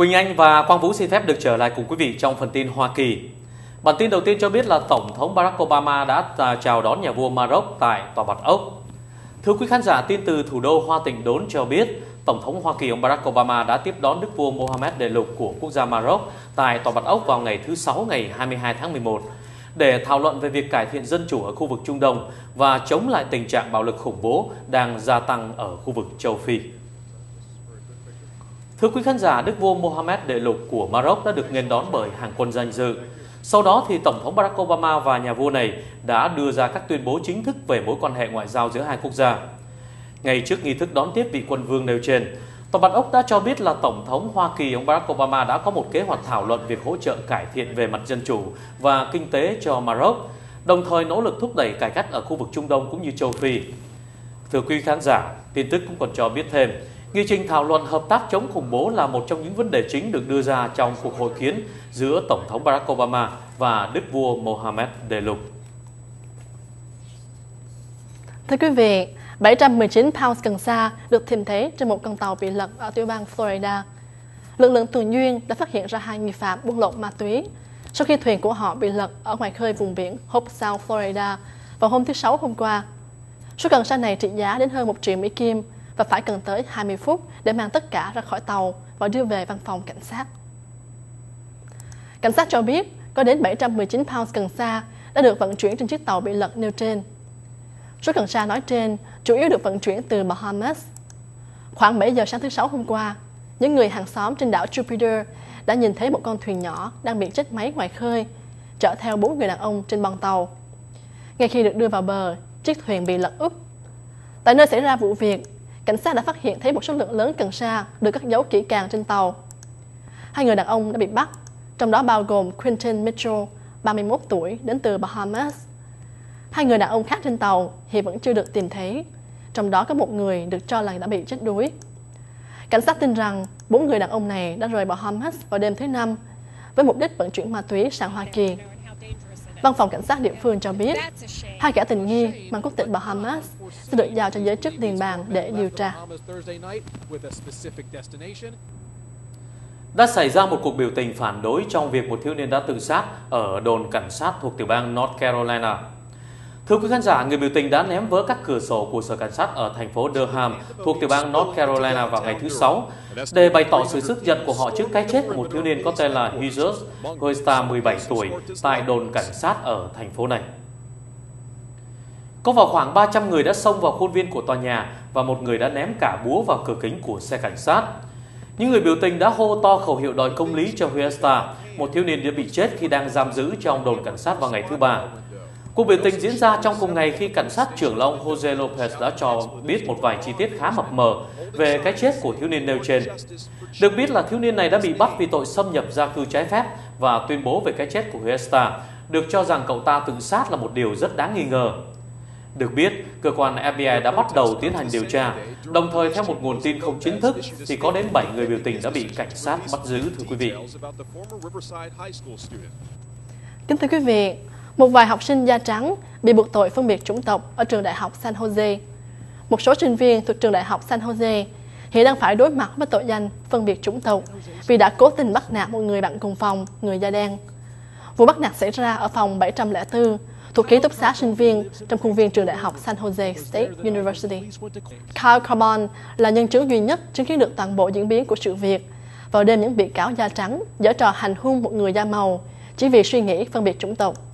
Quỳnh Anh và Quang Vũ xin phép được trở lại cùng quý vị trong phần tin Hoa Kỳ. Bản tin đầu tiên cho biết là Tổng thống Barack Obama đã à, chào đón nhà vua Maroc tại Tòa Bạch Ốc. Thưa quý khán giả, tin từ thủ đô Hoa Tịnh Đốn cho biết, Tổng thống Hoa Kỳ ông Barack Obama đã tiếp đón Đức vua Mohammed đệ lục của quốc gia Maroc tại Tòa Bạch Ốc vào ngày thứ Sáu ngày 22 tháng 11 để thảo luận về việc cải thiện dân chủ ở khu vực Trung Đông và chống lại tình trạng bạo lực khủng bố đang gia tăng ở khu vực châu Phi. Thưa quý khán giả, Đức vua Mohammed đệ lục của Maroc đã được nghênh đón bởi hàng quân danh dự. Sau đó thì Tổng thống Barack Obama và nhà vua này đã đưa ra các tuyên bố chính thức về mối quan hệ ngoại giao giữa hai quốc gia. Ngay trước nghi thức đón tiếp vị quân vương nêu trên, Tòa Bạch Ốc đã cho biết là Tổng thống Hoa Kỳ ông Barack Obama đã có một kế hoạch thảo luận việc hỗ trợ cải thiện về mặt dân chủ và kinh tế cho Maroc, đồng thời nỗ lực thúc đẩy cải cách ở khu vực Trung Đông cũng như châu Phi. Thưa quý khán giả, tin tức cũng còn cho biết thêm, Nghị trình thảo luận hợp tác chống khủng bố là một trong những vấn đề chính được đưa ra trong cuộc hội kiến giữa Tổng thống Barack Obama và Đức vua Mohammed đệ lục. Thưa quý vị, 719 pounds cần sa được tìm thấy trên một con tàu bị lật ở tiểu bang Florida. Lực lượng tuần duyên đã phát hiện ra hai nghi phạm buôn lậu ma túy sau khi thuyền của họ bị lật ở ngoài khơi vùng biển Hope Sound, Florida vào hôm thứ Sáu hôm qua. Số cần sa này trị giá đến hơn 1 triệu Mỹ Kim và phải cần tới 20 phút để mang tất cả ra khỏi tàu và đưa về văn phòng cảnh sát. Cảnh sát cho biết có đến 719 pounds cần sa đã được vận chuyển trên chiếc tàu bị lật nêu trên. Số cần sa nói trên chủ yếu được vận chuyển từ Bahamas. Khoảng 7 giờ sáng thứ Sáu hôm qua, những người hàng xóm trên đảo Jupiter đã nhìn thấy một con thuyền nhỏ đang bị chết máy ngoài khơi, chở theo bốn người đàn ông trên bong tàu. Ngay khi được đưa vào bờ, chiếc thuyền bị lật úp. Tại nơi xảy ra vụ việc, cảnh sát đã phát hiện thấy một số lượng lớn cần sa được cất giấu kỹ càng trên tàu. Hai người đàn ông đã bị bắt, trong đó bao gồm Quentin Mitchell, 31 tuổi, đến từ Bahamas. Hai người đàn ông khác trên tàu hiện vẫn chưa được tìm thấy, trong đó có một người được cho là đã bị chết đuối. Cảnh sát tin rằng bốn người đàn ông này đã rời Bahamas vào đêm thứ Năm với mục đích vận chuyển ma túy sang Hoa Kỳ. Văn phòng cảnh sát địa phương cho biết, hai kẻ tình nghi mang quốc tịch Bahamas sẽ được giao cho giới chức liên bang để điều tra. Đã xảy ra một cuộc biểu tình phản đối trong việc một thiếu niên đã tự sát ở đồn cảnh sát thuộc tiểu bang North Carolina. Thưa quý khán giả, người biểu tình đã ném vỡ các cửa sổ của sở cảnh sát ở thành phố Durham thuộc tiểu bang North Carolina vào ngày thứ Sáu để bày tỏ sự tức giận của họ trước cái chết của một thiếu niên có tên là Jesus Huesta 17 tuổi tại đồn cảnh sát ở thành phố này. Có vào khoảng 300 người đã xông vào khuôn viên của tòa nhà và một người đã ném cả búa vào cửa kính của xe cảnh sát. Những người biểu tình đã hô to khẩu hiệu đòi công lý cho Huesta, một thiếu niên đã bị chết khi đang giam giữ trong đồn cảnh sát vào ngày thứ ba. Cuộc biểu tình diễn ra trong cùng ngày khi cảnh sát trưởng là ông Jose Lopez đã cho biết một vài chi tiết khá mập mờ về cái chết của thiếu niên nêu trên. Được biết là thiếu niên này đã bị bắt vì tội xâm nhập gia cư trái phép và tuyên bố về cái chết của Huesta, được cho rằng cậu ta tự sát là một điều rất đáng nghi ngờ. Được biết, cơ quan FBI đã bắt đầu tiến hành điều tra, đồng thời theo một nguồn tin không chính thức thì có đến 7 người biểu tình đã bị cảnh sát bắt giữ thưa quý vị. Kính thưa quý vị, một vài học sinh da trắng bị buộc tội phân biệt chủng tộc ở trường đại học San Jose. Một số sinh viên thuộc trường đại học San Jose hiện đang phải đối mặt với tội danh phân biệt chủng tộc vì đã cố tình bắt nạt một người bạn cùng phòng, người da đen. Vụ bắt nạt xảy ra ở phòng 704 thuộc ký túc xá sinh viên trong khuôn viên trường đại học San Jose State University. Kyle Carbon là nhân chứng duy nhất chứng kiến được toàn bộ diễn biến của sự việc vào đêm những bị cáo da trắng giở trò hành hung một người da màu chỉ vì suy nghĩ phân biệt chủng tộc.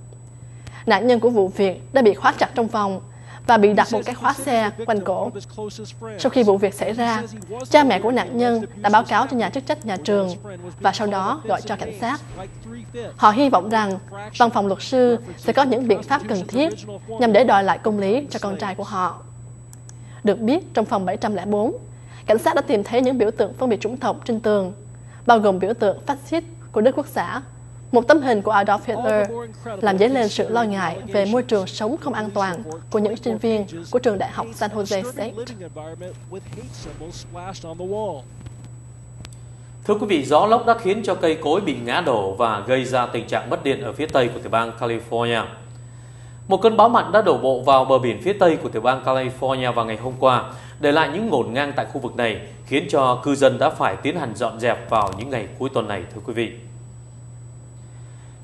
Nạn nhân của vụ việc đã bị khóa chặt trong phòng và bị đặt một cái khóa xe quanh cổ. Sau khi vụ việc xảy ra, cha mẹ của nạn nhân đã báo cáo cho nhà chức trách nhà trường và sau đó gọi cho cảnh sát. Họ hy vọng rằng văn phòng luật sư sẽ có những biện pháp cần thiết nhằm để đòi lại công lý cho con trai của họ. Được biết, trong phòng 704, cảnh sát đã tìm thấy những biểu tượng phân biệt chủng tộc trên tường, bao gồm biểu tượng phát xít của Đức Quốc xã một tấm hình của Adolf Hitler làm dấy lên sự lo ngại về môi trường sống không an toàn của những sinh viên của trường đại học San Jose State. Thưa quý vị, gió lốc đã khiến cho cây cối bị ngã đổ và gây ra tình trạng mất điện ở phía tây của tiểu bang California. Một cơn bão mạnh đã đổ bộ vào bờ biển phía tây của tiểu bang California vào ngày hôm qua, để lại những ngổn ngang tại khu vực này, khiến cho cư dân đã phải tiến hành dọn dẹp vào những ngày cuối tuần này, thưa quý vị.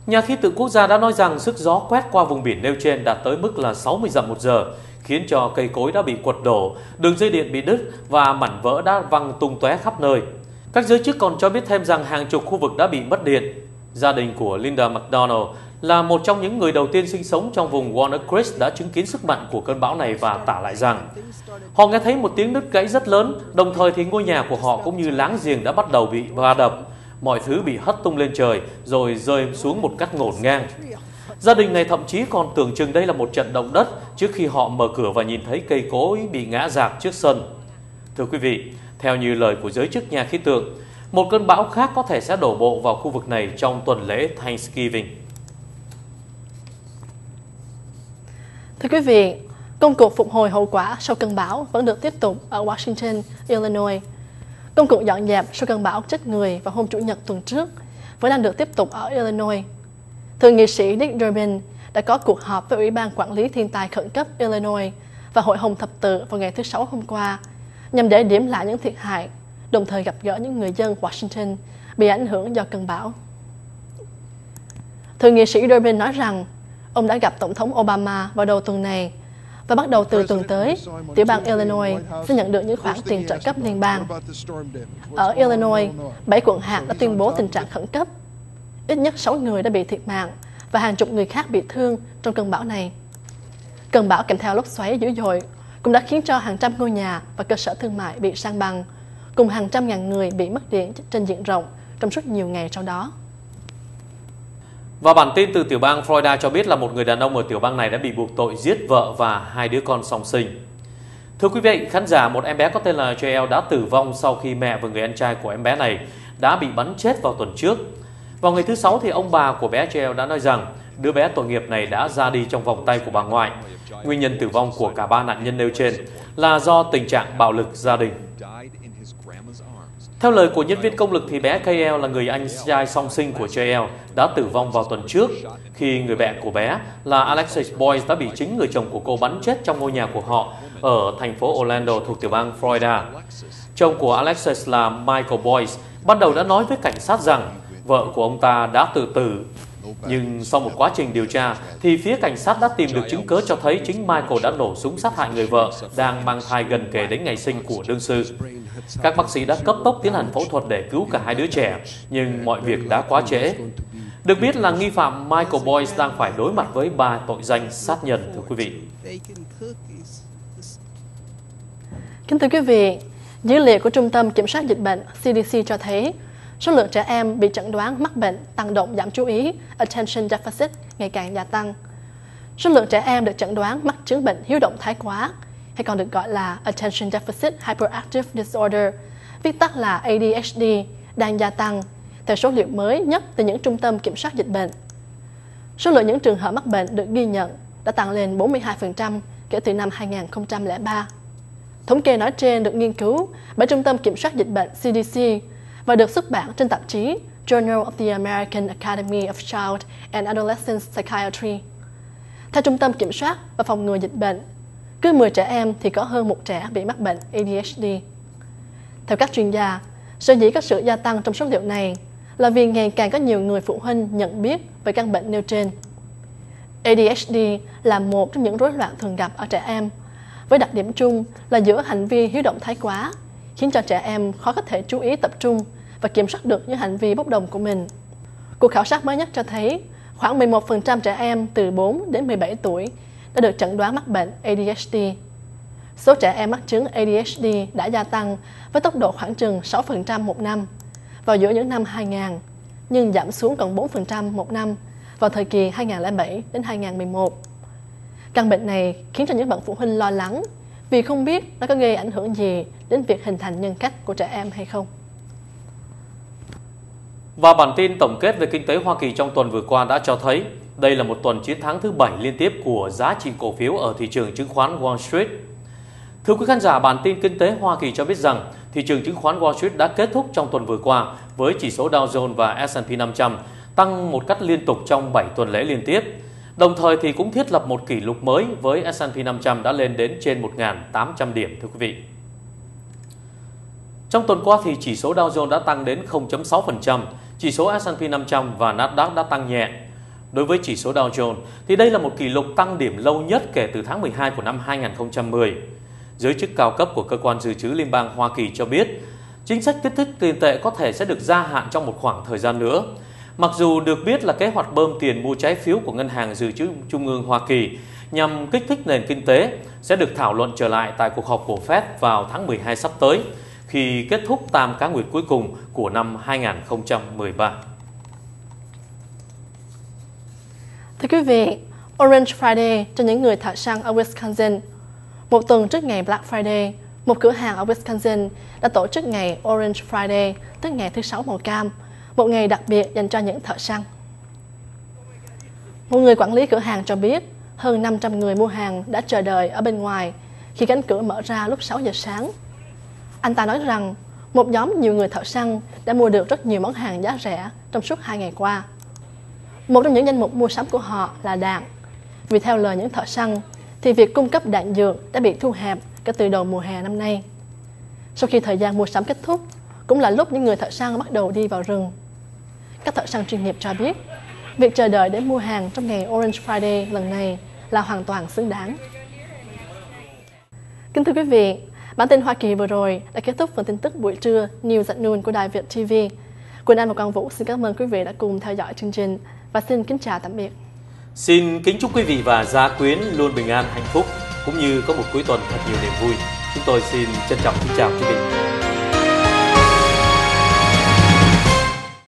Nhà khí tượng quốc gia đã nói rằng sức gió quét qua vùng biển nêu trên đạt tới mức là 60 dặm một giờ, khiến cho cây cối đã bị quật đổ, đường dây điện bị đứt và mảnh vỡ đã văng tung tóe khắp nơi. Các giới chức còn cho biết thêm rằng hàng chục khu vực đã bị mất điện. Gia đình của Linda McDonald là một trong những người đầu tiên sinh sống trong vùng Warner Crest đã chứng kiến sức mạnh của cơn bão này và tả lại rằng họ nghe thấy một tiếng nứt gãy rất lớn, đồng thời thì ngôi nhà của họ cũng như láng giềng đã bắt đầu bị va đập. Mọi thứ bị hất tung lên trời rồi rơi xuống một cách ngổn ngang. Gia đình này thậm chí còn tưởng chừng đây là một trận động đất trước khi họ mở cửa và nhìn thấy cây cối bị ngã rạp trước sân. Thưa quý vị, theo như lời của giới chức nhà khí tượng, một cơn bão khác có thể sẽ đổ bộ vào khu vực này trong tuần lễ Thanksgiving. Thưa quý vị, công cuộc phục hồi hậu quả sau cơn bão vẫn được tiếp tục ở Washington, Illinois. Công cuộc dọn dẹp sau cơn bão chết người vào hôm Chủ nhật tuần trước vẫn đang được tiếp tục ở Illinois. Thượng nghị sĩ Dick Durbin đã có cuộc họp với Ủy ban Quản lý Thiên tai khẩn cấp Illinois và Hội Hồng Thập tự vào ngày thứ Sáu hôm qua nhằm để điểm lại những thiệt hại, đồng thời gặp gỡ những người dân Washington bị ảnh hưởng do cơn bão. Thượng nghị sĩ Durbin nói rằng ông đã gặp Tổng thống Obama vào đầu tuần này và bắt đầu từ tuần tới, tiểu bang Illinois sẽ nhận được những khoản tiền trợ cấp liên bang. Ở Illinois, bảy quận hạt đã tuyên bố tình trạng khẩn cấp. Ít nhất 6 người đã bị thiệt mạng và hàng chục người khác bị thương trong cơn bão này. Cơn bão kèm theo lốc xoáy dữ dội cũng đã khiến cho hàng trăm ngôi nhà và cơ sở thương mại bị sang bằng, cùng hàng trăm ngàn người bị mất điện trên diện rộng trong suốt nhiều ngày sau đó. Và bản tin từ tiểu bang Florida cho biết là một người đàn ông ở tiểu bang này đã bị buộc tội giết vợ và hai đứa con song sinh. Thưa quý vị, khán giả, một em bé có tên là Joel đã tử vong sau khi mẹ và người anh trai của em bé này đã bị bắn chết vào tuần trước. Vào ngày thứ Sáu thì ông bà của bé Joel đã nói rằng đứa bé tội nghiệp này đã ra đi trong vòng tay của bà ngoại. Nguyên nhân tử vong của cả ba nạn nhân nêu trên là do tình trạng bạo lực gia đình. Theo lời của nhân viên công lực thì bé KL là người anh trai song sinh của JL đã tử vong vào tuần trước khi người bạn của bé là Alexis Boyce đã bị chính người chồng của cô bắn chết trong ngôi nhà của họ ở thành phố Orlando thuộc tiểu bang Florida. Chồng của Alexis là Michael Boyce ban đầu đã nói với cảnh sát rằng vợ của ông ta đã tự tử nhưng sau một quá trình điều tra thì phía cảnh sát đã tìm được chứng cứ cho thấy chính Michael đã nổ súng sát hại người vợ đang mang thai gần kề đến ngày sinh của đương sự. Các bác sĩ đã cấp tốc tiến hành phẫu thuật để cứu cả hai đứa trẻ, nhưng mọi việc đã quá trễ. Được biết là nghi phạm Michael Boyce đang phải đối mặt với ba tội danh sát nhân, thưa quý vị. Kính thưa quý vị, dữ liệu của Trung tâm Kiểm soát Dịch bệnh CDC cho thấy số lượng trẻ em bị chẩn đoán mắc bệnh tăng động giảm chú ý attention deficit ngày càng gia tăng. Số lượng trẻ em được chẩn đoán mắc chứng bệnh hiếu động thái quá hay còn được gọi là Attention Deficit Hyperactive Disorder, viết tắt là ADHD, đang gia tăng theo số liệu mới nhất từ những trung tâm kiểm soát dịch bệnh. Số lượng những trường hợp mắc bệnh được ghi nhận đã tăng lên 42% kể từ năm 2003. Thống kê nói trên được nghiên cứu bởi Trung tâm Kiểm soát Dịch bệnh CDC và được xuất bản trên tạp chí Journal of the American Academy of Child and Adolescent Psychiatry. Theo Trung tâm Kiểm soát và Phòng ngừa Dịch bệnh, cứ 10 trẻ em thì có hơn một trẻ bị mắc bệnh ADHD. Theo các chuyên gia, sở dĩ có sự gia tăng trong số liệu này là vì ngày càng có nhiều người phụ huynh nhận biết về căn bệnh nêu trên. ADHD là một trong những rối loạn thường gặp ở trẻ em, với đặc điểm chung là giữa hành vi hiếu động thái quá, khiến cho trẻ em khó có thể chú ý tập trung và kiểm soát được những hành vi bốc đồng của mình. Cuộc khảo sát mới nhất cho thấy khoảng 11% trẻ em từ 4 đến 17 tuổi đã được chẩn đoán mắc bệnh ADHD. Số trẻ em mắc chứng ADHD đã gia tăng với tốc độ khoảng chừng 6% một năm vào giữa những năm 2000, nhưng giảm xuống còn 4% một năm vào thời kỳ 2007 đến 2011. Căn bệnh này khiến cho những bậc phụ huynh lo lắng vì không biết nó có gây ảnh hưởng gì đến việc hình thành nhân cách của trẻ em hay không. Và bản tin tổng kết về kinh tế Hoa Kỳ trong tuần vừa qua đã cho thấy đây là một tuần chiến thắng thứ bảy liên tiếp của giá trị cổ phiếu ở thị trường chứng khoán Wall Street. Thưa quý khán giả, bản tin kinh tế Hoa Kỳ cho biết rằng thị trường chứng khoán Wall Street đã kết thúc trong tuần vừa qua với chỉ số Dow Jones và S&P 500 tăng một cách liên tục trong 7 tuần lễ liên tiếp. Đồng thời thì cũng thiết lập một kỷ lục mới với S&P 500 đã lên đến trên 1.800 điểm thưa quý vị. Trong tuần qua thì chỉ số Dow Jones đã tăng đến 0.6%, chỉ số S&P 500 và Nasdaq đã tăng nhẹ. Đối với chỉ số Dow Jones thì đây là một kỷ lục tăng điểm lâu nhất kể từ tháng 12 của năm 2010. Giới chức cao cấp của cơ quan dự trữ liên bang Hoa Kỳ cho biết, chính sách kích thích tiền tệ có thể sẽ được gia hạn trong một khoảng thời gian nữa. Mặc dù được biết là kế hoạch bơm tiền mua trái phiếu của Ngân hàng Dự trữ Trung ương Hoa Kỳ nhằm kích thích nền kinh tế sẽ được thảo luận trở lại tại cuộc họp của Fed vào tháng 12 sắp tới, khi kết thúc tam cá nguyệt cuối cùng của năm 2013. Thưa quý vị, Orange Friday cho những người thợ săn ở Wisconsin. Một tuần trước ngày Black Friday, một cửa hàng ở Wisconsin đã tổ chức ngày Orange Friday, tức ngày thứ sáu màu cam, một ngày đặc biệt dành cho những thợ săn. Một người quản lý cửa hàng cho biết, hơn 500 người mua hàng đã chờ đợi ở bên ngoài khi cánh cửa mở ra lúc 6 giờ sáng. Anh ta nói rằng, một nhóm nhiều người thợ săn đã mua được rất nhiều món hàng giá rẻ trong suốt hai ngày qua. Một trong những danh mục mua sắm của họ là đạn. Vì theo lời những thợ săn, thì việc cung cấp đạn dược đã bị thu hẹp kể từ đầu mùa hè năm nay. Sau khi thời gian mua sắm kết thúc, cũng là lúc những người thợ săn bắt đầu đi vào rừng. Các thợ săn chuyên nghiệp cho biết, việc chờ đợi để mua hàng trong ngày Orange Friday lần này là hoàn toàn xứng đáng. Kính thưa quý vị, bản tin Hoa Kỳ vừa rồi đã kết thúc phần tin tức buổi trưa, News at Noon của Đài Việt TV. Quỳnh Anh và Quang Vũ xin cảm ơn quý vị đã cùng theo dõi chương trình và xin kính chào tạm biệt. Xin kính chúc quý vị và gia quyến luôn bình an, hạnh phúc, cũng như có một cuối tuần thật nhiều niềm vui. Chúng tôi xin trân trọng kính chào quý vị.